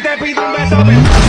te pido un beso.